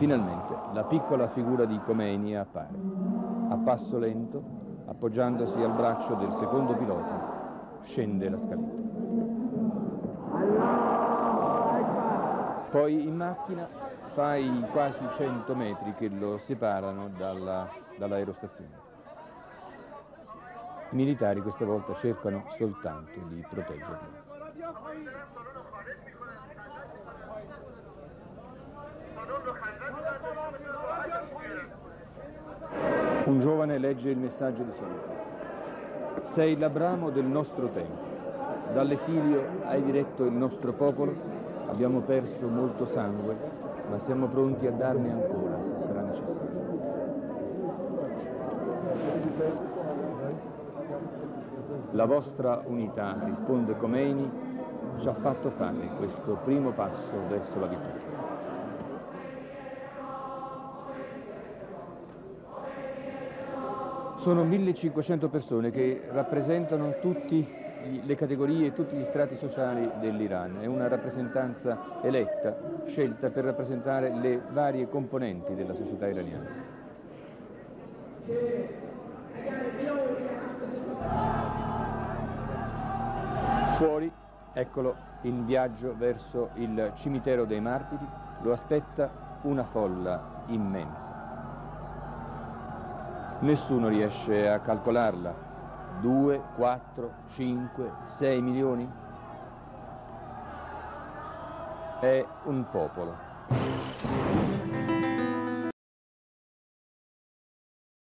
Finalmente la piccola figura di Khomeini appare. A passo lento, appoggiandosi al braccio del secondo pilota, scende la scaletta. Poi in macchina fa i quasi 100 metri che lo separano dalla, dall'aerostazione. I militari questa volta cercano soltanto di proteggerlo. Un giovane legge il messaggio di saluto. Sei l'Abramo del nostro tempo. Dall'esilio hai diretto il nostro popolo, abbiamo perso molto sangue, ma siamo pronti a darne ancora se sarà necessario. La vostra unità, risponde Khomeini, ci ha fatto fare questo primo passo verso la vittoria. Sono 1500 persone che rappresentano tutte le categorie e tutti gli strati sociali dell'Iran. È una rappresentanza eletta, scelta per rappresentare le varie componenti della società iraniana. Fuori, eccolo, in viaggio verso il cimitero dei martiri, lo aspetta una folla immensa. Nessuno riesce a calcolarla. 2, 4, 5, 6 milioni? È un popolo.